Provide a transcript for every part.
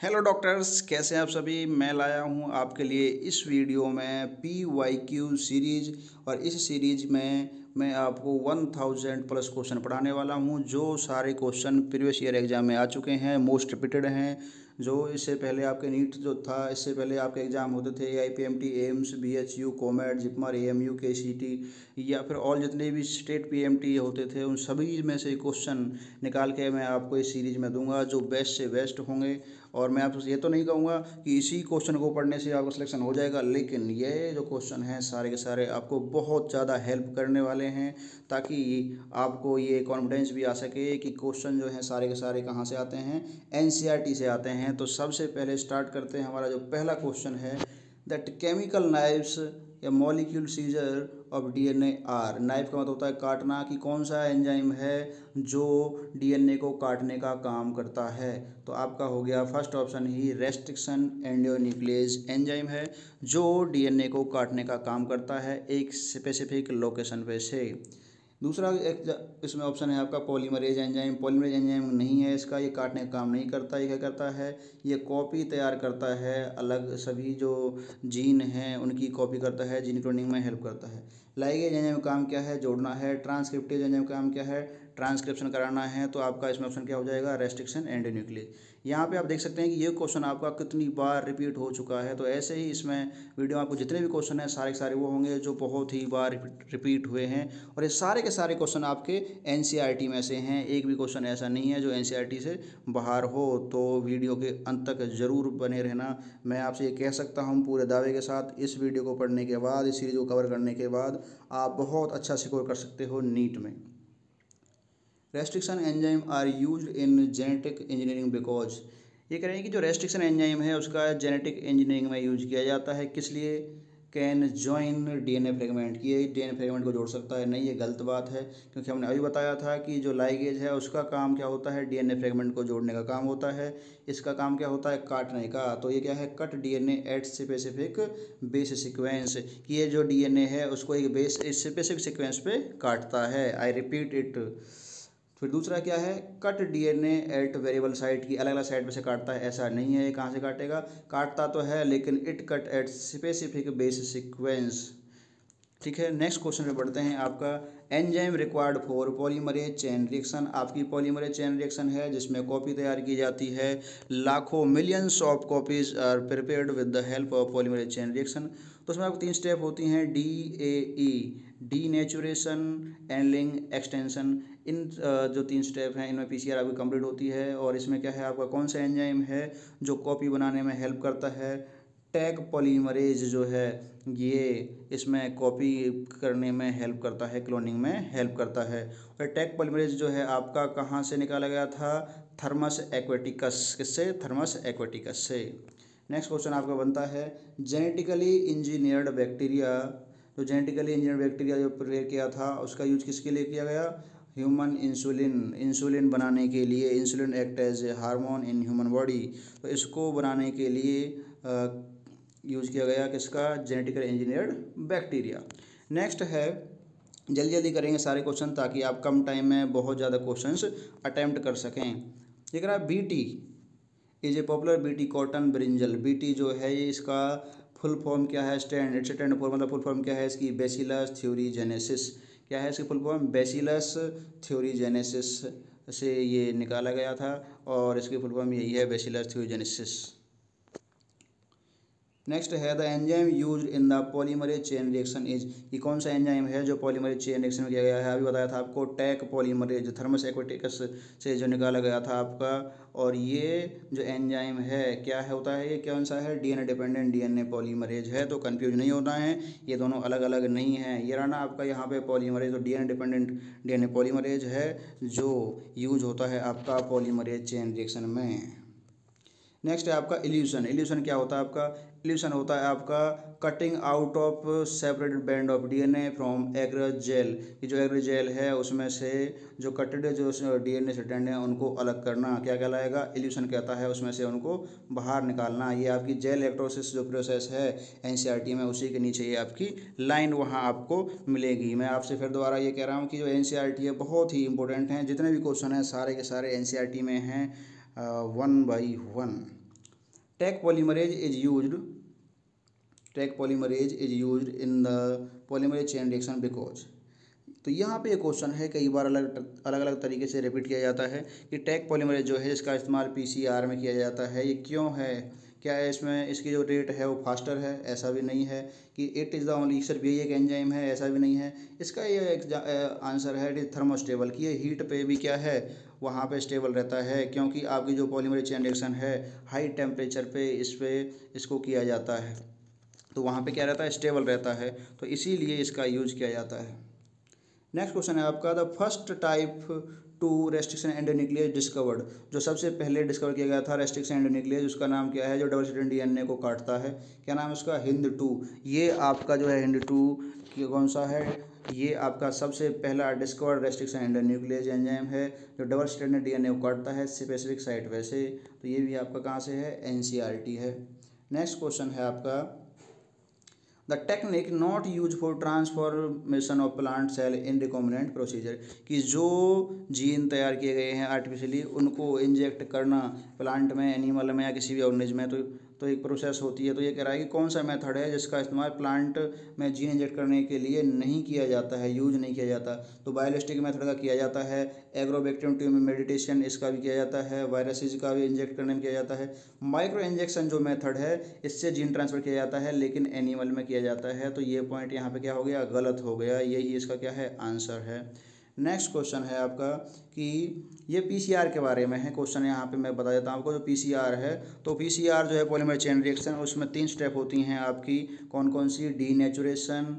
Hello doctors कैसे हैं आप सभी? मैं लाया हूँ आपके लिए इस वीडियो में पी वाई क्यू सीरीज़ और इस सीरीज़ में मैं आपको वन थाउज़ेंड प्लस क्वेश्चन पढ़ाने वाला हूँ, जो सारे क्वेश्चन प्रीवियस ईयर एग्ज़ाम में आ चुके हैं मोस्ट रिपीटेड हैं, जो इससे पहले आपके नीट जो था, इससे पहले आपके एग्ज़ाम होते थे A I P M T AIIMS B H U COMEDK JIPMER A M U K C T या फिर ऑल जितने भी स्टेट पी एम टी होते थे, उन सभी में से क्वेश्चन निकाल के मैं आपको इस सीरीज़ में दूँगा, जो बेस्ट से बेस्ट होंगे। और मैं आपसे ये तो नहीं कहूँगा कि इसी क्वेश्चन को पढ़ने से आपका सिलेक्शन हो जाएगा, लेकिन ये जो क्वेश्चन हैं, सारे के सारे आपको बहुत ज़्यादा हेल्प करने वाले हैं, ताकि आपको ये कॉन्फिडेंस भी आ सके कि क्वेश्चन जो हैं, सारे के सारे कहाँ से आते हैं? एन से आते हैं। तो सबसे पहले स्टार्ट करते हैं हमारा जो पहला क्वेश्चन है दैट केमिकल नाइफ्स या molecule scissors of DNA are. Knife का मतलब होता है काटना कि कौन सा एंजाइम है जो डीएनए को काटने का काम करता है। तो आपका हो गया फ़र्स्ट ऑप्शन ही रेस्ट्रिक्शन एंडियोन्यूक्लियस एंजाइम है जो डीएनए को काटने का काम करता है एक स्पेसिफिक लोकेशन पे से। दूसरा एक इसमें ऑप्शन है आपका पॉलीमरेज एंजाइम पॉलीमरेज एंजाइम नहीं है इसका, ये काटने का काम नहीं करता, ये क्या करता है? ये कॉपी तैयार करता है अलग सभी जो जीन हैं, उनकी कॉपी करता है जीन क्लोनिंग में हेल्प करता है। लाइगेज एंजाइम काम क्या है? जोड़ना है। ट्रांसक्रिप्टेज एंजाइम काम क्या है? ट्रांसक्रिप्शन कराना है तो आपका इसमें ऑप्शन क्या हो जाएगा? रेस्ट्रिक्शन एंड न्यूक्लियस यहाँ पे आप देख सकते हैं कि ये क्वेश्चन आपका कितनी बार रिपीट हो चुका है तो ऐसे ही इसमें वीडियो आपको जितने भी क्वेश्चन हैं, सारे सारे वो होंगे जो बहुत ही बार रिपीट हुए हैं, और ये सारे के सारे क्वेश्चन आपके एन e में से हैं। एक भी क्वेश्चन ऐसा नहीं है जो एन e से बाहर हो तो वीडियो के अंत तक ज़रूर बने रहना। मैं आपसे ये कह सकता हूँ पूरे दावे के साथ, इस वीडियो को पढ़ने के बाद, इस सीरीज़ को कवर करने के बाद, आप बहुत अच्छा सिक्योर कर सकते हो नीट में। Restriction enzyme are use in genetic engineering because ये कह रहे हैं कि जो रेस्ट्रिक्शन एंजाइम है, उसका जेनेटिक इंजीनियरिंग में यूज़ किया जाता है। किस लिए? कैन ज्वाइन डीएनए फ्रेगमेंट कि ये डीएनए फ्रेगमेंट को जोड़ सकता है? नहीं, ये गलत बात है। क्योंकि हमने अभी बताया था कि जो लाइगेज है, उसका काम क्या होता है? डीएनए फ्रेगमेंट को जोड़ने का काम होता है। इसका काम क्या होता है? काटने का। तो ये क्या है? Cut DNA at specific base sequence कि ये जो डीएनए है, उसको एक बेस स्पेसिफिक सिक्वेंस पे काटता है। आई रिपीट इट फिर दूसरा क्या है? Cut DNA at variable site की अलग अलग साइट में से काटता है। ऐसा नहीं है, ये कहाँ से काटेगा? काटता तो है, लेकिन it cut at specific base sequence ठीक है नेक्स्ट क्वेश्चन पे बढ़ते हैं आपका। Enzyme required for polymerase chain reaction आपकी पॉलीमरेज चेन रिएक्शन है, जिसमें कॉपी तैयार की जाती है। लाखों millions of copies are prepared with the help of polymerase chain reaction तो उसमें आपको तीन स्टेप होती हैं। D A E denaturation annealing extension इन जो तीन स्टेप हैं, इनमें पी सी आर आपकी कंप्लीट होती है और इसमें क्या है, आपका कौन सा एंजाइम है जो कॉपी बनाने में हेल्प करता है? टैग पॉलीमरेज जो है, ये इसमें कॉपी करने में हेल्प करता है क्लोनिंग में हेल्प करता है। और टैग पॉलीमरेज जो है, आपका कहाँ से निकाला गया था? थर्मस एक्वेटिकस किससे थर्मस एक्वेटिकस से। नेक्स्ट क्वेश्चन आपका बनता है जेनेटिकली इंजीनियर्ड बैक्टीरिया जो जेनेटिकली इंजीनियर्ड बैक्टीरिया जो प्रिपेयर किया था, उसका यूज़ किसके लिए किया गया? ह्यूमन इंसुलिन इंसुलिन बनाने के लिए, insulin act as a hormone in human body तो इसको बनाने के लिए यूज़ किया गया किसका? जेनेटिकल इंजीनियर्ड बैक्टीरिया नेक्स्ट है, जल्दी जल्दी करेंगे सारे क्वेश्चन ताकि आप कम टाइम में बहुत ज़्यादा क्वेश्चन अटैम्प्ट कर सकें। कह रहा B T is a popular BT cotton brinjal BT जो है इसका फुल फॉर्म क्या है? स्टैंड इट्स स्टैंड फॉर्म मतलब फुल फॉर्म क्या है? इसकी बेसिलस थ्योरी जेनेसिस क्या है इसकी full form? Bacillus thuringiensis से ये निकाला गया था और इसकी फुल फॉर्म यही है बेसिलस थ्योरी जेनेसिस नेक्स्ट है the enzyme use in the polymerase chain reaction is ये कौन सा एंजाइम है जो पॉलीमरेज चेन रिएक्शन में किया गया है? अभी बताया था आपको टैक पॉलीमरेज थर्मस एक्वेटिकस से जो निकाला गया था आपका। और ये जो एंजाइम है, क्या है होता है? ये कौन सा है? डीएनए डिपेंडेंट डीएनए पॉलीमरेज है तो कंफ्यूज नहीं होना है। ये दोनों अलग अलग नहीं है। ये रहा आपका यहाँ पे पॉलीमरेज तो डीएनए डिपेंडेंट डीएनए पॉलीमरेज है, जो यूज़ होता है आपका पॉलीमरेज चेन रिएक्शन में। नेक्स्ट है आपका इल्यूशन इल्यूशन क्या होता है आपका? इल्यूशन होता है आपका cutting out of separated band of DNA from agarose gel ये जो एग्र जेल है, उसमें से जो कटेड जो डीएनए स्टैंड है, उनको अलग करना क्या कहलाएगा? इल्यूशन कहता है, उसमें से उनको बाहर निकालना। ये आपकी जेल इलेक्ट्रोसिस जो प्रोसेस है एन में, उसी के नीचे ये आपकी लाइन वहाँ आपको मिलेगी। मैं आपसे फिर दोबारा ये कह रहा हूँ कि जो एन है, बहुत ही इंपॉर्टेंट हैं। जितने भी क्वेश्चन हैं, सारे के सारे एन में हैं one by one Taq polymerase is used Taq polymerase is used in the polymerase chain reaction because तो यहाँ पे एक क्वेश्चन है, कई बार अलग अलग अलग तरीके से रिपीट किया जाता है कि टैक पॉलीमरेज जो है जिसका इस्तेमाल पीसीआर में किया जाता है, ये क्यों है? क्या है इसमें इसकी जो रेट है, वो फास्टर है? ऐसा भी नहीं है कि इट इज़ द ओनली सिर्फ़ यही एक एंजाइम है, ऐसा भी नहीं है। इसका ये आंसर है इट इज़ थर्मोस्टेबल कि ये हीट पे भी क्या है? वहाँ पे स्टेबल रहता है, क्योंकि आपकी जो पॉलीमरेज चेन रिएक्शन है हाई टेम्परेचर पे इस पर इसको किया जाता है। तो वहाँ पे क्या रहता है? स्टेबल रहता है। तो इसीलिए इसका यूज़ किया जाता है। नेक्स्ट क्वेश्चन है आपका the first type two restriction endonuclease discovered जो सबसे पहले डिस्कवर किया गया था रेस्ट्रिक्शन एंडोन्यूक्लियस उसका नाम क्या है? जो डबल स्टेट डीएनए को काटता है। क्या नाम है उसका? Hind two. ये आपका जो है हिंद टू कौन सा है? ये आपका सबसे पहला डिस्कवर्ड रेस्ट्रिक्शन एंडोन्यूक्लियस एंजाइम है, जो डबल स्टेट डीएनए को काटता है स्पेसिफिक साइट वैसे तो ये भी आपका कहाँ से है? एनसीईआरटी है। नेक्स्ट क्वेश्चन है आपका। The technique not use for transformation of plant cell in recombinant procedure कि जो जीन तैयार किए गए हैं आर्टिफिशियली उनको इंजेक्ट करना प्लांट में एनिमल में या किसी भी ऑर्गेनिज्म में तो तो एक प्रोसेस होती है। तो ये कह रहा है कि कौन सा मेथड है जिसका इस्तेमाल प्लांट में जीन इंजेक्ट करने के लिए नहीं किया जाता है यूज़ नहीं किया जाता? तो बायोलिस्टिक मेथड का किया जाता है एग्रोबैक्टीरियम ट्यूब मेडिटेशन इसका भी किया जाता है वायरसेज का भी इंजेक्ट करने में किया जाता है। माइक्रो इंजेक्शन जो मेथड है, इससे जीन ट्रांसफ़र किया जाता है, लेकिन एनिमल में किया जाता है। तो ये पॉइंट यहाँ पर क्या हो गया? गलत हो गया। यही इसका क्या है? आंसर है। नेक्स्ट क्वेश्चन है आपका कि ये पीसीआर के बारे में है। क्वेश्चन यहाँ पे मैं बता देता हूँ आपको, जो पीसीआर है तो पीसीआर जो है पॉलीमर चेन रिएक्शन उसमें तीन स्टेप होती हैं आपकी। कौन कौन सी? डी नेचुरेशन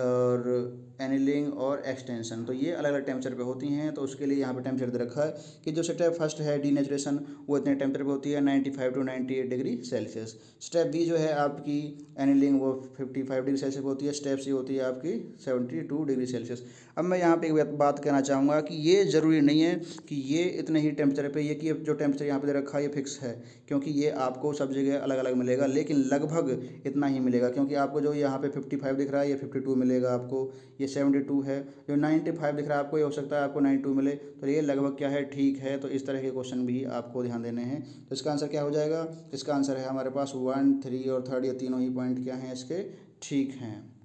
और एनिलिंग और एक्सटेंशन तो ये अलग अलग टेम्परेचर पे होती हैं तो उसके लिए यहाँ पे टेम्परेचर दे रखा है कि जो स्टेप फ़र्स्ट है डी वो इतने टेम्परेचर पे होती है ninety five to ninety eight degree Celsius step B जो है आपकी एनिलिंग वो फिफ्टी फाइव डिग्री सेल्सियस होती है स्टेप सी होती है आपकी सेवेंटी टू डिग्री सेल्सियस अब मैं यहाँ पे एक बात कहना चाहूँगा कि ये ज़रूरी नहीं है कि ये इतने ही टेम्परेचर पर ये कि जो टेम्परेचर यहाँ पर दे रखा है, ये फिक्स है, क्योंकि ये आपको सब जगह अलग अलग मिलेगा, लेकिन लगभग इतना ही मिलेगा, क्योंकि आपको जो यहाँ पे फिफ्टी दिख रहा है, ये फिफ्टी मिलेगा आपको, ये सेवेंटी टू है, जो नाइन्टी फाइव दिख रहा है, आपको ये हो सकता है आपको नाइन टू मिले। तो ये लगभग क्या है, ठीक है तो इस तरह के क्वेश्चन भी आपको ध्यान देने हैं। तो इसका आंसर क्या हो जाएगा? इसका आंसर है हमारे पास वन, थ्री और थर्ड, या तीनों ही पॉइंट क्या हैं इसके? ठीक हैं।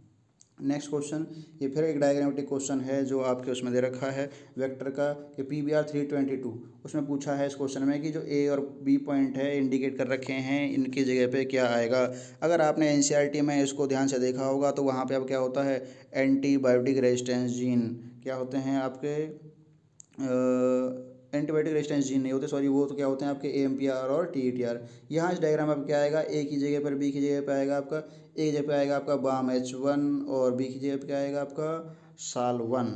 नेक्स्ट क्वेश्चन ये फिर एक डायग्रामेटिक क्वेश्चन है जो आपके उसमें दे रखा है वेक्टर का कि P B R three twenty two उसमें पूछा है इस क्वेश्चन में कि जो ए और बी पॉइंट है इंडिकेट कर रखे हैं, इनकी जगह पे क्या आएगा? अगर आपने एन में इसको ध्यान से देखा होगा तो वहाँ पे अब क्या होता है? एंटीबायोटिक रेजिस्टेंस जीन क्या होते हैं आपके? एंटीबायोटिक रेजिस्टेंस जीन नहीं होते सॉरी वो तो क्या होते हैं आपके ए एम पी आर और टी ई टी आर यहाँ इस डायग्राम में क्या आएगा? ए की जगह पर बी की जगह पर आएगा आपका ए की जगह पर आएगा आपका बाम एच वन और बी की जगह पर क्या आएगा आपका? Sal one.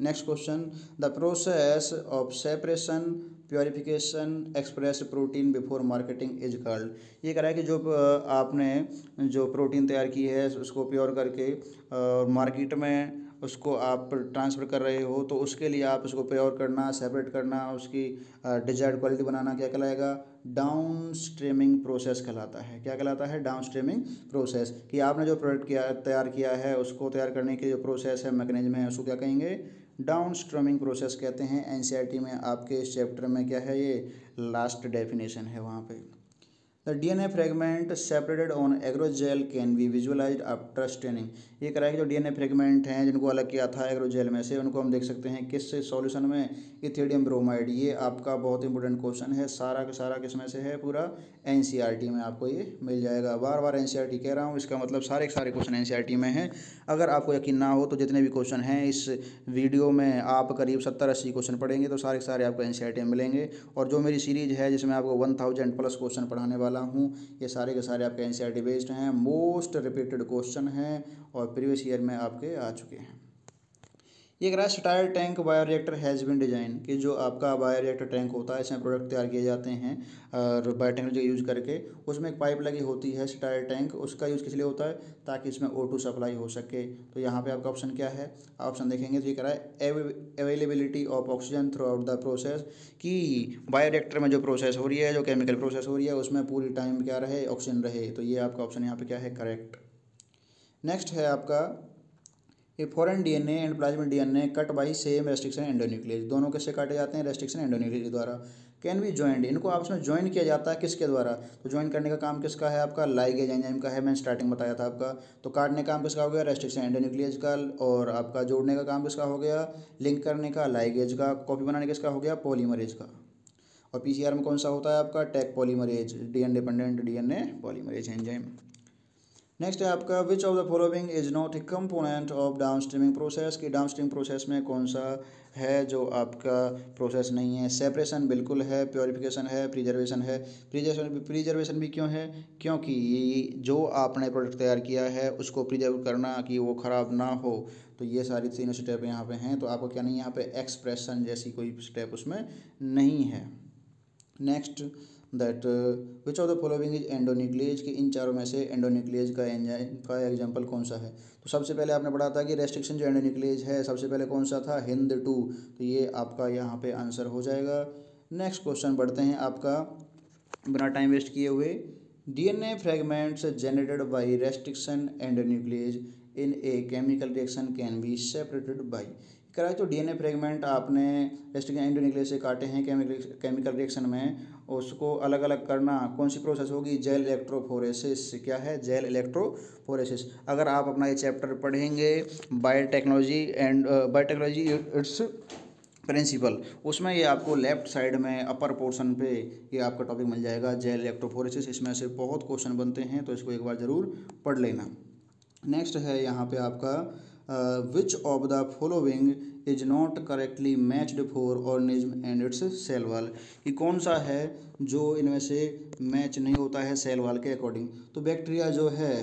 Next question the process of separation purification express protein before marketing is called ये कह रहा है कि जो आपने जो प्रोटीन तैयार की है, उसको प्योर करके और मार्केट में उसको आप ट्रांसफ़र कर रहे हो तो उसके लिए आप उसको प्योर करना सेपरेट करना, उसकी डिजायर्ड क्वालिटी बनाना क्या कहलाएगा? डाउन स्ट्रीमिंग प्रोसेस कहलाता है। क्या कहलाता है? डाउन स्ट्रीमिंग प्रोसेस कि आपने जो प्रोडक्ट किया, तैयार किया है, उसको तैयार करने के जो प्रोसेस है मैकेनिज्म है, उसको क्या कहेंगे? डाउन स्ट्रीमिंग प्रोसेस कहते हैं। एन में आपके इस चैप्टर में क्या है ये? लास्ट डेफिनेशन है वहाँ पे। The DNA fragment separated on agarose gel can be visualise after staining ये करा कि जो डीएनए फ्रेगमेंट हैं, जिनको अलग किया था एग्रोजेल में से, उनको हम देख सकते हैं किस सॉल्यूशन में इथेडियम ब्रोमाइड ये आपका बहुत इंपॉर्टेंट क्वेश्चन है। सारा का सारा किसमें से है? पूरा एन e में आपको ये मिल जाएगा। बार बार एन e कह रहा हूँ, इसका मतलब सारे सारे क्वेश्चन एन e में हैं। अगर आपको यकीन ना हो तो जितने भी क्वेश्चन हैं, इस वीडियो में आप करीब सत्तर अस्सी क्वेश्चन पढ़ेंगे तो सारे सारे आपको एन में मिलेंगे। और जो मेरी सीरीज़ है, जिसमें आपको वन थाउज़ेंड प्लस क्वेश्चन पढ़ाने वाला हूँ, ये सारे के सारे आपके एन बेस्ड हैं। मोस्ट रिपीटेड क्वेश्चन हैं, और प्रीवियस ईयर में आपके आ चुके हैं। ये कह रहा है stirred tank bioreactor has been design कि जो आपका बायोरिएक्टर टैंक होता है, इसमें प्रोडक्ट तैयार किए जाते हैं और बायोटेक्नोलॉजी यूज़ करके, उसमें एक पाइप लगी होती है स्टायर टैंक, उसका यूज़ किस लिए होता है? ताकि इसमें ओ टू सप्लाई हो सके। तो यहाँ पे आपका ऑप्शन क्या है? ऑप्शन देखेंगे तो ये कह रहा है availability of oxygen throughout the process कि बायोरिएक्टर में जो प्रोसेस हो रही है, जो केमिकल प्रोसेस हो रही है, उसमें पूरी टाइम क्या रहे? ऑक्सीजन रहे। तो ये आपका ऑप्शन यहाँ पर क्या है? करेक्ट नेक्स्ट है आपका a foreign DNA and plasmid DNA cut by same restriction endonuclease दोनों कैसे काटे जाते हैं? रेस्ट्रिक्शन एंडोन्यूक्लियस द्वारा। कैन बी ज्वाइंट इनको आपस में ज्वाइन किया जाता है किसके द्वारा? तो ज्वाइन करने का काम किसका है आपका? लाइगेज एंजाइम का है, मैंने स्टार्टिंग बताया था आपका। तो काटने का काम किसका हो गया? रेस्ट्रिक्शन एंडोन्यूक्लियस का और आपका जोड़ने का काम किसका हो गया? लिंक करने का लाइगेज का। कॉपी बनाने किसका हो गया? पॉलीमरेज का। और पीसीआर में कौन सा होता है आपका? Taq polymerase DNA dependent DNA polymerase enzyme next है आपका which of the following is not a component of down streaming process की डाउन स्ट्रीम प्रोसेस में कौन सा है जो आपका प्रोसेस नहीं है? सेपरेशन बिल्कुल है प्योरिफिकेशन है प्रिजर्वेशन है। प्रिजर्वेशन प्रिजर्वेशन भी क्यों है? क्योंकि जो आपने प्रोडक्ट तैयार किया है, उसको प्रिजर्व करना कि वो ख़राब ना हो। तो ये सारी तीनों स्टेप यहाँ पे हैं। तो आपको क्या नहीं, यहाँ पे एक्सप्रेशन जैसी कोई स्टेप उसमें नहीं है। Next that which of the following is endonuclease कि इन चारों में से एंडोन्यूक्लियज का एंजाइम का एग्जांपल कौन सा है? तो सबसे पहले आपने पढ़ा था कि रेस्ट्रिक्शन जो एंडोन्यूक्लियज है, सबसे पहले कौन सा था? हिंद टू तो ये आपका यहाँ पे आंसर हो जाएगा। नेक्स्ट क्वेश्चन बढ़ते हैं आपका। बिना टाइम वेस्ट किए हुए। DNA fragments generated by restriction endonuclease in a chemical reaction can be separated by कराए तो डीएनए फ्रेगमेंट आपने रेस्ट्रिक्शन एंडोन्यूक्लियस से काटे हैं केमिकल केमिकल रिएक्शन में। उसको अलग अलग करना, कौन सी प्रोसेस होगी? जेल इलेक्ट्रोफोरेसिस क्या है? जेल इलेक्ट्रोफोरेसिस अगर आप अपना ये चैप्टर पढ़ेंगे biotechnology and biotechnology its principle उसमें ये आपको लेफ़्ट साइड में अपर पोर्शन पे ये आपका टॉपिक मिल जाएगा जेल इलेक्ट्रोफोरेसिस इसमें से बहुत क्वेश्चन बनते हैं तो इसको एक बार ज़रूर पढ़ लेना। नेक्स्ट है यहाँ पे आपका which of the following is not correctly matched for organism and its cell wall कि कौन सा है जो इनमें से मैच नहीं होता है सेल वाल के अकॉर्डिंग तो बैक्टीरिया जो है,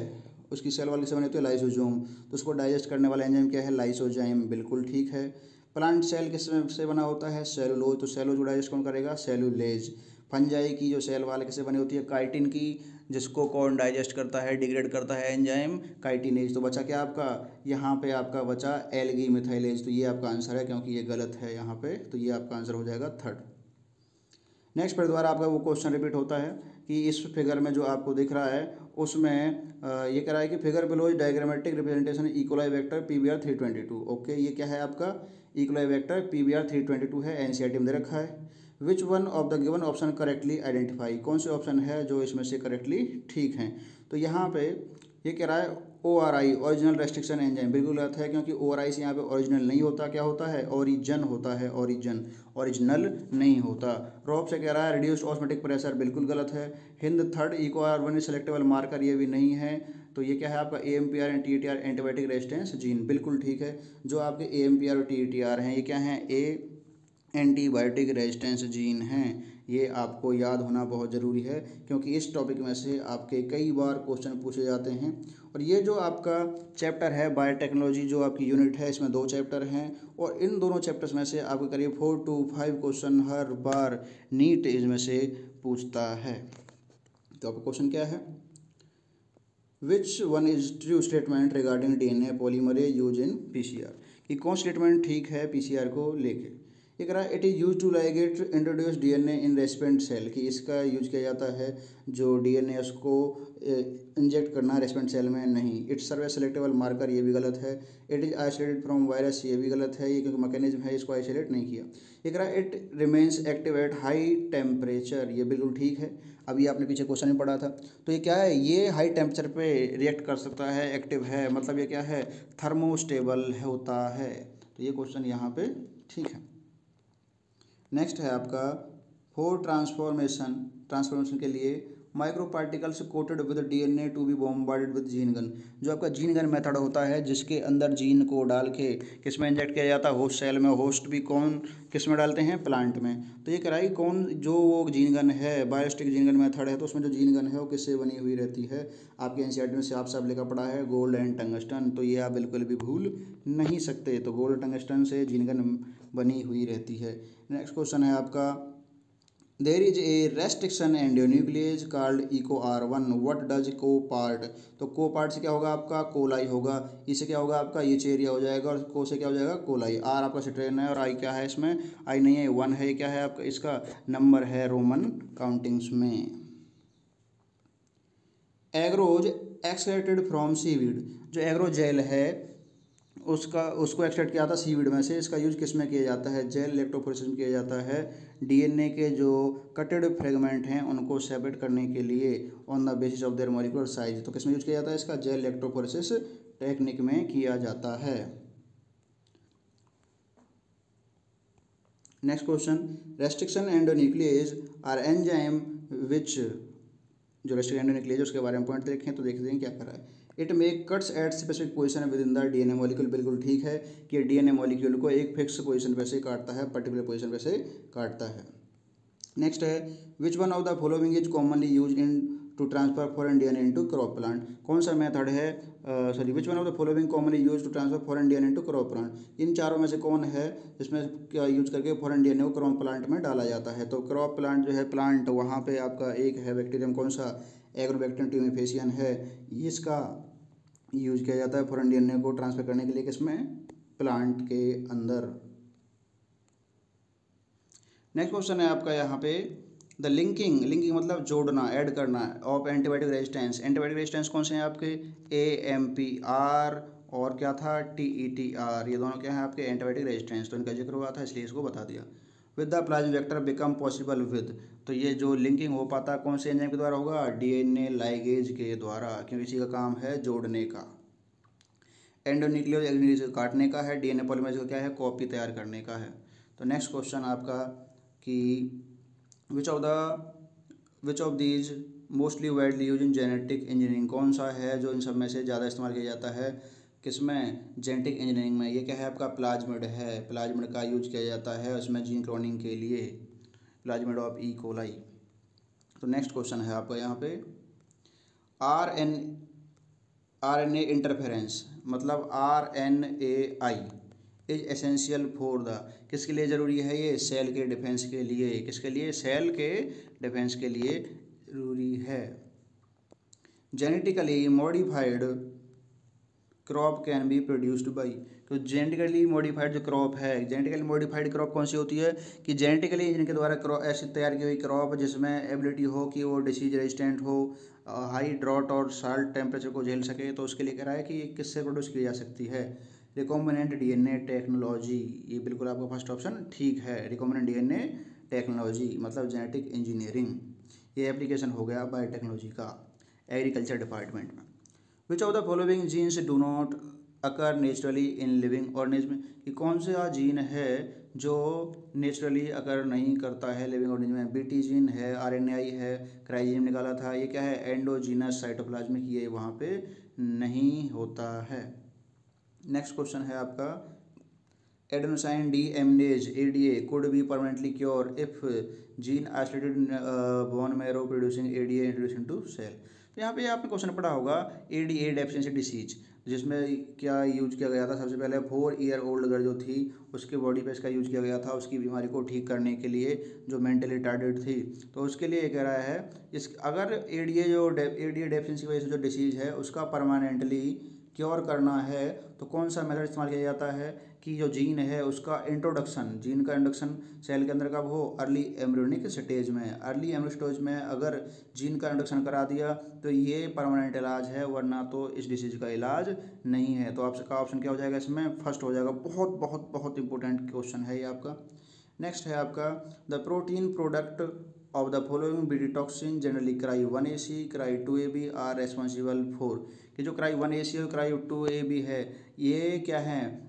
उसकी सेल वाल किसे बनी होती है लाइसोजोम तो उसको डाइजेस्ट करने वाला एंजाइम क्या है? लाइसोजाइम बिल्कुल ठीक है। प्लांट सेल किस से बना होता है? सेलुलोज तो सेलुलोज डाइजेस्ट कौन करेगा? सेलुलेज फंजाई की जो सेल वाल किसे बनी होती है? काइटिन की. जिसको कौन डाइजेस्ट करता है डिग्रेड करता है एंजाइम काइटिनेज तो बचा क्या आपका? यहाँ पे आपका बचा एलगी मिथाइलेज तो ये आपका आंसर है क्योंकि ये गलत है यहाँ पे तो ये आपका आंसर हो जाएगा थर्ड नेक्स्ट फिर दोबारा आपका वो क्वेश्चन रिपीट होता है कि इस फिगर में जो आपको दिख रहा है, उसमें ये कह रहा है कि figure below diagrammatic representation E coli vector P B R three twenty two okay ये क्या है आपका? E coli vector P B R three twenty two है एन सी में दे रखा है। Which one of the given option correctly identify कौन से ऑप्शन है जो इसमें से करेक्टली ठीक हैं? तो यहाँ पे ये कह रहा है O R I original restriction enzyme बिल्कुल गलत है, क्योंकि ओ आर आई से यहाँ पे ओरिजिनल नहीं होता। क्या होता है? ओरिजन होता है ओरिजन ओरिजिनल नहीं होता। रॉप से कह रहा है रिड्यूस्ड ऑस्मेटिक प्रेशर बिल्कुल गलत है। Hind third Eco R one selectable marker ये भी नहीं है। तो ये क्या है आपका? A M P R and T T R antibiotic resistance gene बिल्कुल ठीक है। जो आपके ए एम पी आर और टी टी आर हैं, ये क्या हैं? ए एंटीबायोटिक रेजिस्टेंस जीन हैं। ये आपको याद होना बहुत ज़रूरी है, क्योंकि इस टॉपिक में से आपके कई बार क्वेश्चन पूछे जाते हैं। और ये जो आपका चैप्टर है बायोटेक्नोलॉजी जो आपकी यूनिट है, इसमें दो चैप्टर हैं। और इन दोनों चैप्टर्स में से आपके करीब फोर टू फाइव क्वेश्चन हर बार नीट इसमें से पूछता है। तो आपका क्वेश्चन क्या है? Which one is true statement regarding D N A polymerase use in P C R कि कौन स्टेटमेंट ठीक है पी सी आर को लेके? ये कह रहा है it is use to ligate introduce DNA in recipient cell कि इसका यूज़ किया जाता है जो डीएनए उसको इंजेक्ट करना है रेस्पेंट सेल में नहीं। इट्स सर्वे सेलेक्टेबल मार्कर ये भी गलत है। It is isolated from virus ये भी गलत है। ये क्योंकि मैकेनिज्म है, इसको आइसोलेट नहीं किया। ये कह रहा है it remains active at high temperature ये बिल्कुल ठीक है। अभी आपने पीछे क्वेश्चन में पढ़ा था। तो ये क्या है? ये हाई टेम्परेचर पे रिएक्ट कर सकता है एक्टिव है। मतलब ये क्या है? थर्मोस्टेबल होता है। तो ये क्वेश्चन यहाँ पे ठीक है। नेक्स्ट है आपका फोर ट्रांसफॉर्मेशन ट्रांसफॉर्मेशन के लिए micro particles coated with DNA to be bombarded with gene gun जो आपका जीन गन मेथड होता है, जिसके अंदर जीन को डाल के किसमें इंजेक्ट किया जाता है होस्ट सेल में होस्ट भी कौन किसमें डालते हैं प्लांट में। तो ये कराई कौन, जो वो जीन गन है बायोस्टिक जीन गन मेथड है तो उसमें जो जीन गन है, वो किससे बनी हुई रहती है? आपके एनसीआरटी में से आप सब लेकर पड़ा है गोल्ड एंड टंगस्टन तो ये आप बिल्कुल भी भूल नहीं सकते। तो गोल्ड टंगस्टन से जीन गन बनी हुई रहती है। नेक्स्ट क्वेश्चन है आपका। There is a restriction endonuclease called Eco R one what does co part तो को पार्ट से क्या होगा आपका? कोलाई होगा। इसे क्या होगा आपका? ये चेरिया हो जाएगा और को से क्या हो जाएगा? कोलाई। आर आपका सिट्रेन है और आई क्या है इसमें? आई नहीं है वन है। क्या है आपका? इसका नंबर है रोमन काउंटिंग्स में। एग्रोज एक्सलेटेड फ्रॉम सीवीड जो एग्रोजेल है उसका, उसको एक्सट्रैक्ट किया जाता है सीविड में से। इसका यूज़ किसमें किया जाता है? जेल इलेक्ट्रोफोरेसिस में किया जाता है। डीएनए के जो कटेड फ्रेगमेंट हैं, उनको सेपरेट करने के लिए on the basis of their molecular size तो किसमें यूज़ किया जाता है? इसका जेल इलेक्ट्रोफोरेसिस टेक्निक में किया जाता है। Next question restriction endonuclease are enzyme which जो रेस्ट्रिक्शन एंडोन्यूक्लियस उसके बारे में पॉइंट देखें तो देखते हैं क्या कर रहा है। It make cuts at specific position within the DNA molecule बिल्कुल ठीक है कि डीएनए मॉलिक्यूल को एक फिक्स पोजीशन पे से काटता है पर्टिकुलर पोजीशन पे से काटता है। नेक्स्ट है which one of the following is commonly use in to transfer foreign D N DNA into crop plant कौन सा मेथड है? Sorry which one of the following commonly use to transfer foreign D N DNA into crop plant इन चारों में से कौन है जिसमें use करके फॉरन डी डीएनए को क्रॉप प्लांट में डाला जाता है? तो क्रॉप प्लांट जो है प्लांट वहाँ पे आपका एक है बैक्टीरियम कौन सा? एग्रोबैक्टीरियम ट्यूमिफेसियन है। इसका यूज़ किया जाता है फॉरन डीएनए को ट्रांसफ़र करने के लिए किसमें प्लांट के अंदर। नेक्स्ट क्वेश्चन है आपका यहाँ पे द लिंकिंग लिंकिंग मतलब जोड़ना ऐड करना of antibiotic resistance antibiotic resistance कौन से हैं आपके? ए एम पी आर और क्या था? टी ई टी आर ये दोनों क्या हैं आपके? एंटीबायोटिक रेजिस्टेंस तो इनका ज़िक्र हुआ था, इसलिए इसको बता दिया। With the plasma vector become possible with तो ये जो लिंकिंग हो पाता है कौन से एंजाइम के द्वारा होगा? डीएनए लाइगेज के द्वारा, क्योंकि इसी का काम है जोड़ने का। एंडोन्यूक्लियोज को काटने का है डीएनए पॉलीमरेज का क्या है? कॉपी तैयार करने का है। तो नेक्स्ट क्वेश्चन आपका कि which of the which of these mostly widely use in genetic engineering कौन सा है जो इन सब में से ज़्यादा इस्तेमाल किया जाता है? किसमें जेनेटिक इंजीनियरिंग में। ये क्या है? आपका प्लाज्मिड है। प्लाज्मिड का यूज़ किया जाता है उसमें जीन क्लोनिंग के लिए। Plasmid of E. कोलाई तो नेक्स्ट क्वेश्चन है आपका यहाँ पे। R N R N A interference मतलब R N A I, is essential for the. किसके लिए ज़रूरी है ये? सेल के डिफेंस के लिए। किसके लिए? सेल के डिफेंस के लिए ज़रूरी है। Genetically modified crop can be produced by तो जेनेटिकली मॉडिफाइड जो क्रॉप है जेनेटिकली मॉडिफाइड क्रॉप कौन सी होती है? कि जेनेटिकली इनके द्वारा क्रॉप ऐसी तैयार की हुई क्रॉप जिसमें एबिलिटी हो कि वो डिसीज रेजिस्टेंट हो हाई ड्रॉट और साल्ट टेम्परेचर को झेल सके तो उसके लिए कह रहा है कि ये किससे प्रोड्यूस की जा सकती है? रिकॉम्बिनेंट डीएनए टेक्नोलॉजी ये बिल्कुल आपका फ़र्स्ट ऑप्शन ठीक है। रिकॉम्बिनेंट डीएनए टेक्नोलॉजी मतलब जेनेटिक इंजीनियरिंग ये एप्लीकेशन हो गया बायोटेक्नोलॉजी का एग्रीकल्चर डिपार्टमेंट में। Which of the following genes do not occur naturally in living organism कि कौन सा जीन है जो नेचुरली अकर नहीं करता है लिविंग ऑर्गेनिज्म में? बीटी जीन है आरएनएआई है क्राइजीन निकाला था, ये क्या है? एंडोजीनस साइटोप्लाज्मिक ये वहाँ पे नहीं होता है। नेक्स्ट क्वेश्चन है आपका। Adenosine deaminase a could be permanently cure if gene isolated bone marrow producing A D A introduce to cell यहाँ पे आपने क्वेश्चन पढ़ा होगा A D A deficiency disease जिसमें क्या यूज़ किया गया था? सबसे पहले फोर ईयर ओल्ड गर्ल जो थी, उसके बॉडी पे इसका यूज़ किया गया था, उसकी बीमारी को ठीक करने के लिए जो मेंटली रिटार्डेड थी। तो उसके लिए ये कह रहा है, इस, अगर ए डी ए जो ए डी ए डेफिशिएंसी की वजह से जो डिसीज है, उसका परमानेंटली क्योर करना है तो कौन सा मेथड इस्तेमाल किया जाता है? कि जो जीन है उसका इंट्रोडक्शन जीन का इंट्रोडक्शन सेल के अंदर कब हो? अर्ली एम्ब्रियोनिक स्टेज में। अर्ली एम्ब्रियो स्टेज में अगर जीन का इंट्रोडक्शन करा दिया तो ये परमानेंट इलाज है, वरना तो इस डिसीज का इलाज नहीं है। तो आपसे का ऑप्शन क्या हो जाएगा इसमें? फ़र्स्ट हो जाएगा, बहुत बहुत बहुत इंपॉर्टेंट क्वेश्चन है ये आपका। नेक्स्ट है आपका the protein product of the following BT toxin generally cry one A C cry two A B are responsible for कि जो क्राई वन ए सी और क्राई टू ए बी है, ये क्या है?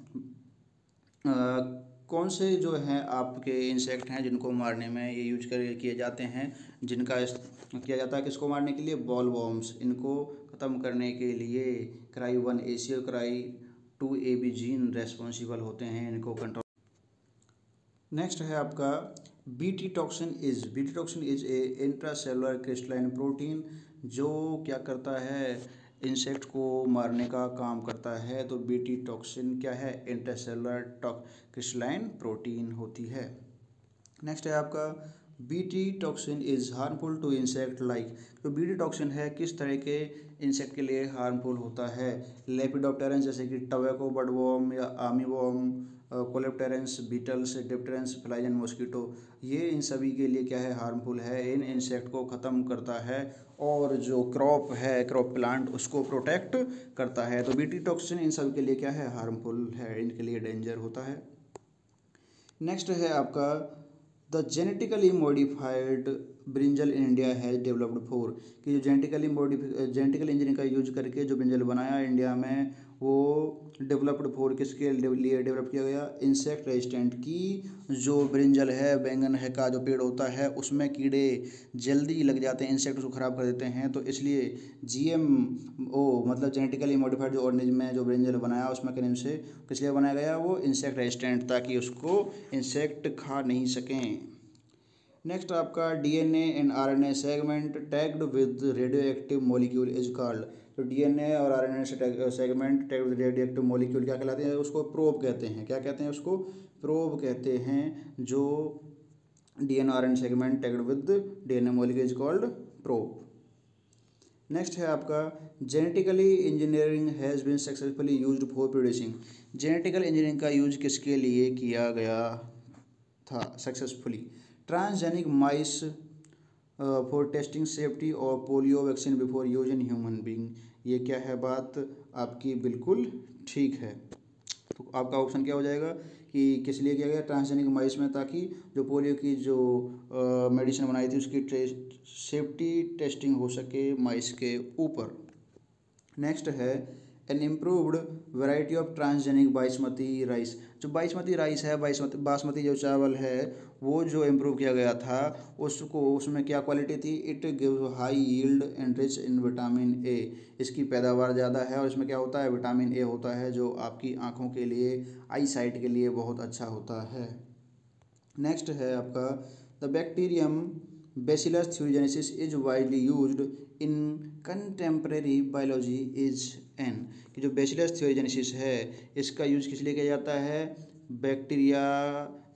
कौन से जो हैं आपके इंसेक्ट हैं जिनको मारने में ये यूज़ कर, किए जाते हैं, जिनका किया जाता है किसको मारने के लिए? बॉल बॉम्ब्स इनको ख़त्म करने के लिए क्राई वन ए सी और cry two A B gene responsible होते हैं, इनको कंट्रोल नेक्स्ट है आपका BT toxin is BT toxin is a intracellular crystalline protein जो क्या करता है इंसेक्ट को मारने का काम करता है तो बीटी टॉक्सिन क्या है? इंटरसेलुलर टॉक क्रिस्टलाइन प्रोटीन होती है। नेक्स्ट है आपका BT toxin is harmful to insect like तो बीटी टॉक्सिन है, किस तरह के इंसेक्ट के लिए हार्मफुल होता है? लेपिडोप्टेरन जैसे कि टवेको बडवॉम या आमीवॉम coleopterans beetles dipterans flies and mosquito ये इन सभी के लिए क्या है? हार्मफुल है। इन इंसेक्ट को ख़त्म करता है और जो क्रॉप है क्रॉप प्लांट उसको प्रोटेक्ट करता है। तो बीटी टॉक्सिन इन सब के लिए क्या है? हार्मफुल है, इनके लिए डेंजर होता है। नेक्स्ट है आपका the genetically modified brinjal in India has developed for कि जो जेनेटिकली मॉडिफ जेनेटिकल इंजीनियर का यूज़ करके जो ब्रिंजल बनाया इंडिया में वो डेवलप्ड फोर किसके लिए डेवलप किया गया? इंसेक्ट रेजिस्टेंट की जो ब्रिंजल है, बैंगन है, का जो पेड़ होता है, उसमें कीड़े जल्दी लग जाते हैं इंसेक्ट उसको ख़राब कर देते हैं। तो इसलिए जीएम ओ मतलब जेनेटिकली मॉडिफाइड जो ऑर्गेनिज्म में जो ब्रिंजल बनाया उस मैकेनिज्म से, किस लिए बनाया गया? वो इंसेक्ट रेजिस्टेंट ताकि उसको इंसेक्ट खा नहीं सकें। नेक्स्ट आपका D N DNA and RNA segment tagged with radioactive molecule is called तो डीएनए और RNA segment tagged with radioactive molecule क्या कहलाते हैं? उसको प्रोब कहते हैं। क्या कहते हैं उसको? प्रोब कहते हैं जो DNA RNA segment tagged with DNA molecule is called probe next है आपका genetically engineering has been successfully used for producing genetical engineering का यूज़ किसके लिए किया गया था? Successfully transgenic mice for testing safety और polio vaccine before use in human being ये क्या है बात? आपकी बिल्कुल ठीक है। तो आपका ऑप्शन क्या हो जाएगा कि किस लिए किया गया? ट्रांसजेनिक माइस में, ताकि जो पोलियो की जो मेडिसिन बनाई थी, उसकी सेफ्टी टेस्टिंग हो सके माइस के ऊपर। नेक्स्ट है an improved variety of transgenic basmati rice जो बासमती राइस है बासमती बासमती जो चावल है वो जो इम्प्रूव किया गया था, उसको, उसमें क्या क्वालिटी थी? It give high yield and rich in vitamin A इसकी पैदावार ज़्यादा है और इसमें क्या होता है? विटामिन ए होता है जो आपकी आँखों के लिए आई साइट के लिए बहुत अच्छा होता है। नेक्स्ट है आपका the bacterium Bacillus thuringiensis is widely used in contemporary biology is an कि जो बेसिलस थ्योजेनेसिस है, इसका यूज़ किस लिए किया जाता है? बैक्टीरिया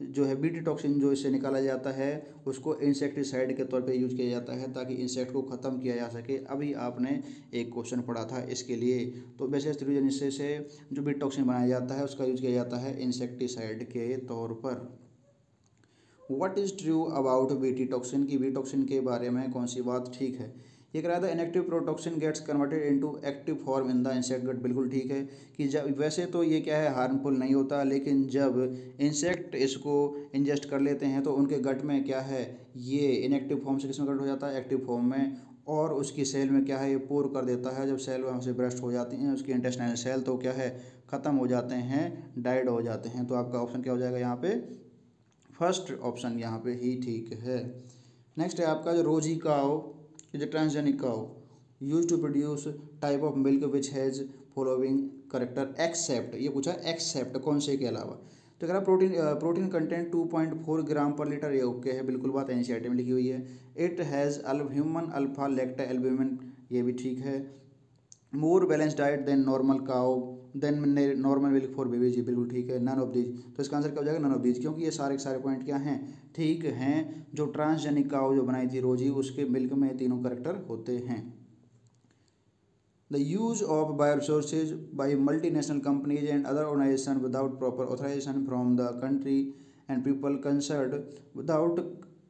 जो है बीटी टॉक्सिन जो इससे निकाला जाता है, उसको इंसेक्टिसाइड के तौर पे यूज़ किया जाता है ताकि इंसेक्ट को ख़त्म किया जा सके। अभी आपने एक क्वेश्चन पढ़ा था इसके लिए। तो बेसिलस थ्योजेनेसिस से जो बीटी टॉक्सिन बनाया जाता है, उसका यूज़ किया जाता है इंसेक्टिसाइड के तौर पर। What is true about BT toxin की बीटी टॉक्सिन के बारे में कौन सी बात ठीक है? ये कह रहा था inactive protoxin gets converted into active form in the insect gut बिल्कुल ठीक है कि जब, वैसे तो ये क्या है हार्मफुल नहीं होता, लेकिन जब इंसेक्ट इसको इंजेस्ट कर लेते हैं तो उनके गट में क्या है, ये इनएक्टिव फॉर्म से किसमें कन्वर्ट हो जाता है? एक्टिव फॉर्म में, और उसकी सेल में क्या है, ये पोर कर देता है। जब सेल वहाँ से ब्रस्ट हो जाती हैं, उसकी इंटेस्टाइनल सेल तो क्या है, ख़त्म हो जाते हैं डाइड हो जाते हैं। तो आपका ऑप्शन क्या हो जाएगा यहाँ पे? फ़र्स्ट ऑप्शन यहाँ पे ही ठीक है। नेक्स्ट है आपका जो Rosie cow is a transgenic cow, used to produce type of milk which has following character except ये पूछा एक्सेप्ट कौन से के अलावा? तो अगर प्रोटीन प्रोटीन कंटेंट 2.4 ग्राम पर लीटर ये ओके है, बिल्कुल बात एन में लिखी हुई है। It has alpha human alpha lactalbumin ये भी ठीक है। More balance diet than normal cow, than normal milk for baby जी, बिल्कुल ठीक है नन ऑफ़ दीज तो इसका आंसर क्या हो जाएगा? नन ऑफ़ दीज क्योंकि ये सारे सारे पॉइंट क्या हैं? ठीक हैं, जो ट्रांसजेनिक काओ जो बनाई थी रोजी, उसके मिल्क में तीनों करेक्टर होते हैं। The use of bio bioresources by multinational companies and other organisation without proper authorisation from the country and people concerned without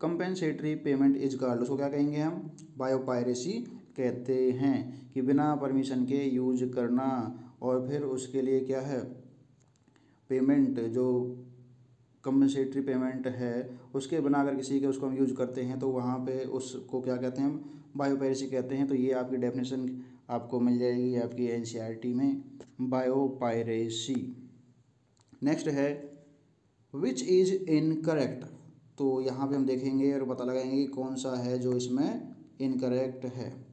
compensatory payment is called उसको क्या कहेंगे हम? बायोपायरेसी कहते हैं कि बिना परमिशन के यूज़ करना और फिर उसके लिए क्या है? पेमेंट जो कंपनसेटरी पेमेंट है, उसके बिना अगर किसी के उसको हम यूज़ करते हैं तो वहाँ पे उसको क्या कहते हैं हम? बायोपायरेसी कहते हैं। तो ये आपकी डेफिनेशन आपको मिल जाएगी आपकी एन में बायोपायरेसी नेक्स्ट है विच इज़ इनकरेक्ट तो यहाँ पे हम देखेंगे और पता लगाएँगे कौन सा है जो इसमें इनकरेक्ट है।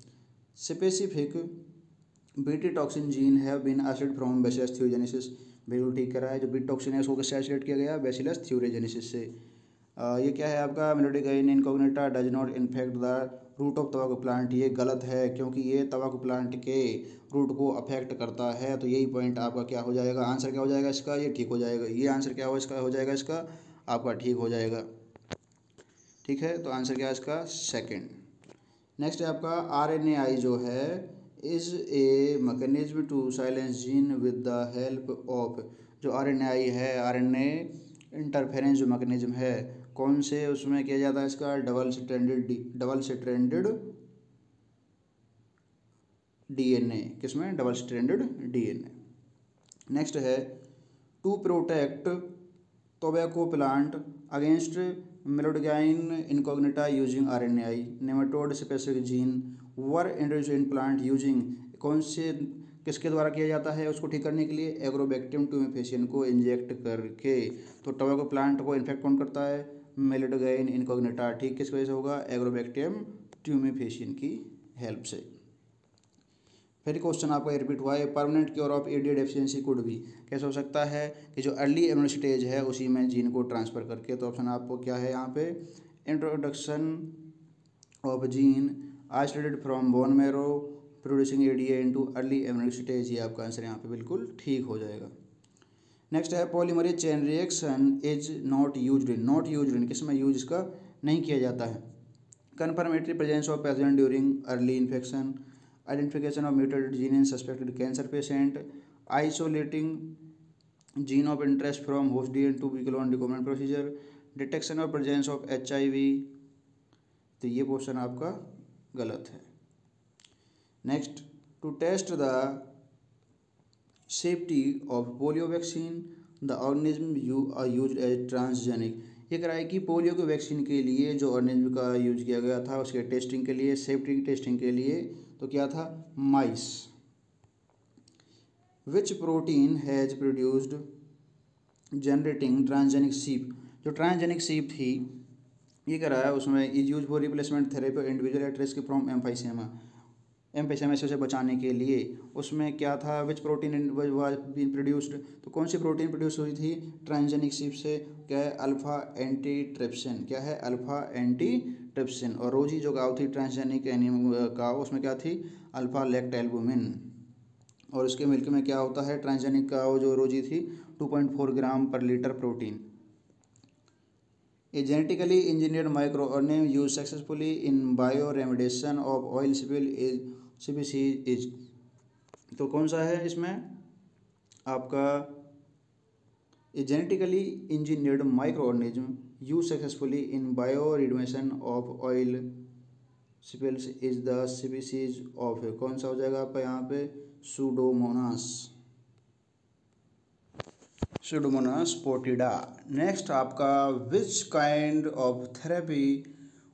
Specific BT toxin gene have been acid from Bacillus thuringiensis बिल्कुल ठीक करा है। जो बीटी टॉक्सिन है उसको किससे आइसोलेट किया गया? बेसिलस थ्योरेजेनेसिस से। आ, ये क्या है आपका? Meloidogyne incognita does not infect the root of तवाकू plant ये गलत है क्योंकि ये तवाकू प्लांट के रूट को अफेक्ट करता है। तो यही पॉइंट आपका क्या हो जाएगा? आंसर क्या हो जाएगा इसका? ये ठीक हो जाएगा। ये आंसर क्या हो इसका? हो जाएगा इसका? आपका ठीक हो जाएगा। ठीक है? तो आंसर क्या है इसका? सेकेंड नेक्स्ट है आपका आरएनएआई जो है, is a mechanism to silence gene with the help of, जो आर एन आई है आर एन ए इंटरफेरेंस जो मैकेनिज्म है, कौन से उसमें किया जाता है इसका? Double stranded double stranded DNA किसमें? डबल स्ट्रेंडेड डीएनए नेक्स्ट है to protect tobacco plant against incognita using R N I nematode specific gene, were in plant using, कौन से, किसके द्वारा किया जाता है उसको ठीक करने के लिए एग्रोबैक्टीरियम ट्यूमिफेशियन को इंजेक्ट करके। तो टोबैको प्लांट को इन्फेक्ट कौन करता है? मेलोडगाइन इनकोग्नेटा ठीक किस वजह से होगा? एग्रोबैक्टीरियम ट्यूमिफेशियन की हेल्प से। फिर क्वेश्चन आपका रिपीट हुआ है permanent cure of AD deficiency could भी कैसे हो सकता है कि जो अर्ली इम्यून स्टेज है, उसी में जीन को ट्रांसफ़र करके तो ऑप्शन आपको क्या है यहाँ पे? Introduction of gene isolated from bone marrow producing ADA into early immune stage ये आपका आंसर यहाँ पे बिल्कुल ठीक हो जाएगा। नेक्स्ट है polymerase chain reaction is not use in not use in किसमें यूज़ इसका नहीं किया जाता है। Confirmatory presence of pageant during early infection identification of mutated gene in suspected cancer patient, isolating gene of interest from host DNA to clone recombinant procedure detection और presence of H तो ये question आपका गलत है। Next to test the safety of polio vaccine the organism you are use as transgenic ये कराए कि polio के वैक्सीन के लिए जो ऑर्गेनिज्म का यूज़ किया गया था, उसके टेस्टिंग के लिए सेफ्टी टेस्टिंग के लिए तो क्या था? Mice. Which protein has produced generating transgenic sheep जो ट्रांसजेनिक सीप थी, ये कराया, उसमें is use for replacement therapy individual Atreus के फ्रॉम एम्फाइसेमा एम्फाइसेमा से बचाने के लिए। उसमें क्या था? विच प्रोटीन बीन प्रोड्यूस्ड तो कौन सी प्रोटीन प्रोड्यूस हुई थी? ट्रांसजेनिक सीप से। क्या है? अल्फ़ा एंटी ट्रिप्सिन क्या है? अल्फ़ा एंटी ट्रिप्सिन और रोजी जो गाव थी ट्रांसजेनिक एनिम गाँव, उसमें क्या थी? अल्फ़ा लेक्टेल्बुमिन और उसके मिल्क में क्या होता है? ट्रांसजेनिक का जो रोजी थी 2.4 ग्राम पर litre protein engineered microorganism use successfully in bioremediation of oil civil is CBC is तो कौन सा है इसमें? आपका a genetically engineered microorganism use successfully in bioremediation of oil spills is the species of कौन सा हो जाएगा आपका यहाँ पे? सुडोमोनास सुडोमोनास पोटिडा नेक्स्ट आपका which kind of therapy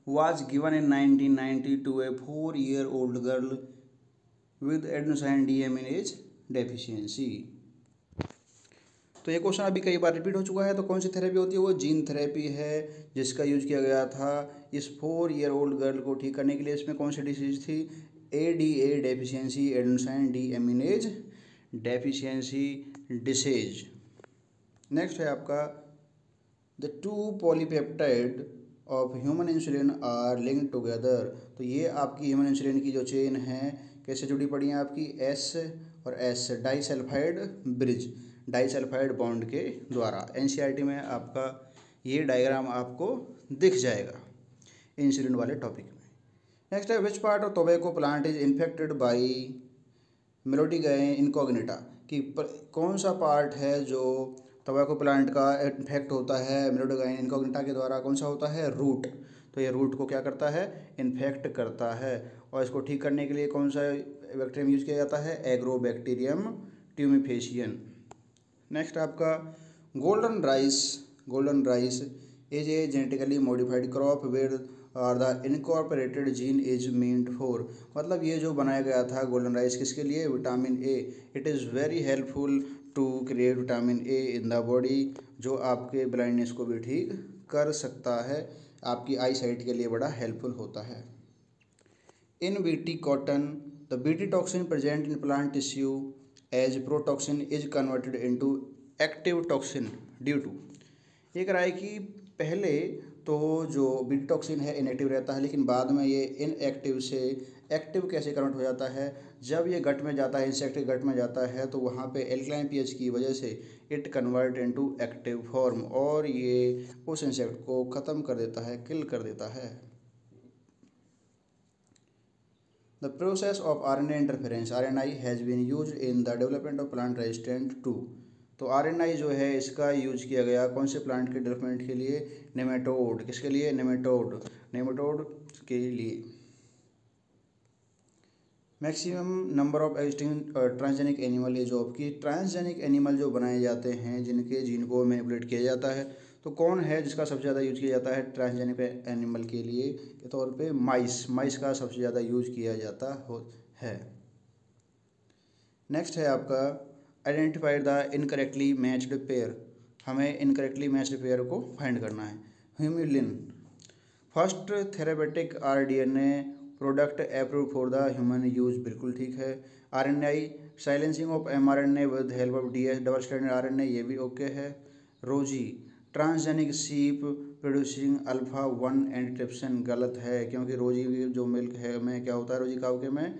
was given in 1990 four year old year old girl with adenosine deaminase deficiency. तो ये क्वेश्चन अभी कई बार रिपीट हो चुका है तो कौन सी थेरेपी होती है? वो जीन थेरेपी है, जिसका यूज़ किया गया था इस फोर ईयर ओल्ड गर्ल को ठीक करने के लिए। इसमें कौन सी डिसीज थी? A D A deficiency adenosine deaminase deficiency disease next है आपका the two polypeptide of human insulin are link together तो ये आपकी ह्यूमन इंसुलिन की जो चेन है कैसे जुड़ी पड़ी है आपकी? एस और S disulphide bridge disulphide bond के द्वारा. एन में आपका ये डायग्राम आपको दिख जाएगा इंसुलिन वाले टॉपिक में. नेक्स्ट है which part of tobacco plant is infected by Meloidogyne incognita कि कौन सा पार्ट है जो टोबैको प्लांट का इन्फेक्ट होता है मेलोडोगाइन इनकोग्निटा के द्वारा? कौन सा होता है? रूट तो ये रूट को क्या करता है? इन्फेक्ट करता है। और इसको ठीक करने के लिए कौन सा बैक्टीरियम यूज़ किया जाता है? एग्रोबैक्टीरियम ट्यूमिफेशियन नेक्स्ट आपका golden rice golden rice is a genetically modified crop where are the incorporated gene is meant for मतलब ये जो बनाया गया था गोल्डन राइस किसके लिए? Vitamin A it is very helpful to create vitamin A in the body जो आपके ब्लाइंडनेस को भी ठीक कर सकता है। आपकी आई साइट के लिए बड़ा हेल्पफुल होता है। In BT cotton the BT toxin present in plant tissue as protoxin is converted into active toxin due to ये कराए कि पहले तो जो बीटॉक्सिन है इनएक्टिव रहता है, लेकिन बाद में ये इनएक्टिव से एक्टिव कैसे कन्वर्ट हो जाता है? जब ये गट में जाता है इंसेक्ट गट में जाता है तो वहाँ पे एल्कलाइन पीएच की वजह से it convert into active form और ये उस इंसेक्ट को ख़त्म कर देता है किल कर देता है। The process of The process of RNA interference RNI has been used in the development of plant resistant to तो आर एन आई जो है, इसका यूज़ किया गया कौन से प्लांट के डेवलपमेंट के लिए? नेमेटोड किसके लिए? नेमेटोड नेमेटोड के लिए। Maximum number of existing transgenic animal ये जो आपकी ट्रांसजेनिक एनिमल जो बनाए जाते हैं, जिनके जीन को मैनिपुलेट किया जाता है तो कौन है जिसका सबसे ज़्यादा यूज़ किया जाता है ट्रांसजेनिक एनिमल के लिए? के तौर पे माइस। माइस का सबसे ज़्यादा यूज़ किया जाता हो, है। नेक्स्ट है आपका identified the incorrectly matched pair. हमें इनकरेक्टली मैच्ड पेयर को फाइंड करना है। Humulin. First therapeutic R D N A product approve for the human use, बिल्कुल ठीक है। R N I silencing of M R N A with help of D S double standard R N ये भी okay है। Rosie, transgenic sheep producing alpha one एंटीट्रिप्सन गलत है, क्योंकि रोजी जो मिल्क है, में क्या होता है, रोजी काउ के में?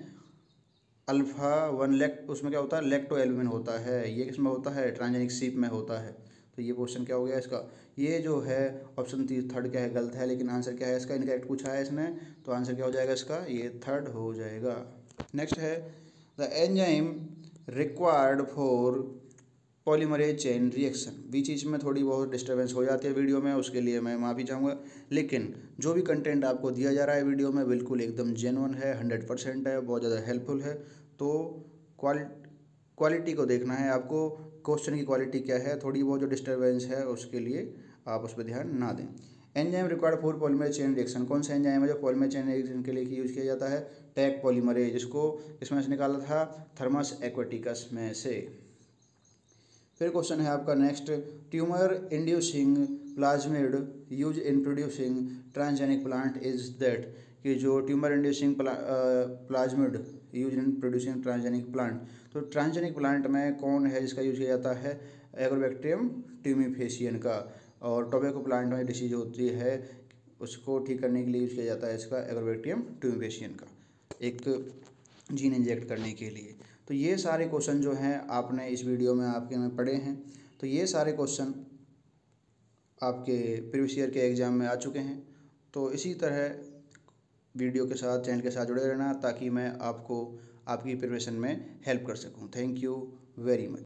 अल्फ़ा वन लेक्ट उसमें क्या होता है? लेक्टो एल्यूमिन होता है, ये किसमें होता है? ट्रांसजेनिक सीप में होता है। तो ये क्वेश्चन क्या हो गया इसका? ये जो है ऑप्शन थर्ड क्या है? गलत है, लेकिन आंसर क्या है इसका? इनकरेक्ट पूछा है इसने तो आंसर क्या हो जाएगा इसका? ये थर्ड हो जाएगा। नेक्स्ट है the enzyme required for polymerase chain reaction बीच बीच में थोड़ी बहुत डिस्टर्बेंस हो जाती है वीडियो में, उसके लिए मैं माफ़ी चाहूँगा। लेकिन जो भी कंटेंट आपको दिया जा रहा है वीडियो में, बिल्कुल एकदम जेनवन है हंड्रेड परसेंट है, बहुत ज़्यादा हेल्पफुल है। तो क्वालिटी को देखना है, आपको क्वेश्चन की क्वालिटी क्या है, थोड़ी बहुत जो डिस्टर्बेंस है, उसके लिए आप उस पर ध्यान ना दें। Enzyme required for polymer chain reaction कौन सा एंजाइम है जो पॉलीमर चेन रिएक्शन के लिए यूज़ किया जाता है? टैग पॉलीमरेज जिसको इसमें से निकाला था थर्मस एक्वेटिकस में से। फिर क्वेश्चन है आपका next tumour inducing plasmid use in producing transgenic plant is that कि जो tumour inducing plasmid use in producing transgenic plant तो ट्रांसजेनिक प्लांट में कौन है जिसका यूज़ किया जाता है? एग्रोबैक्टीरियम ट्यूमीफेसियन का। और टोबैको प्लांट में डिसीज होती है, उसको ठीक करने के लिए यूज़ किया जाता है इसका एग्रोबैक्टीरियम ट्यूमीफेसियन का। एक जीन इंजेक्ट करने के लिए। तो ये सारे क्वेश्चन जो हैं, आपने इस वीडियो में आपके में पढ़े हैं। तो ये सारे क्वेश्चन आपके प्रीवियस ईयर के एग्ज़ाम में आ चुके हैं। तो इसी तरह वीडियो के साथ चैनल के साथ जुड़े रहना ताकि मैं आपको आपकी प्रिपरेशन में हेल्प कर सकूँ। Thank you very much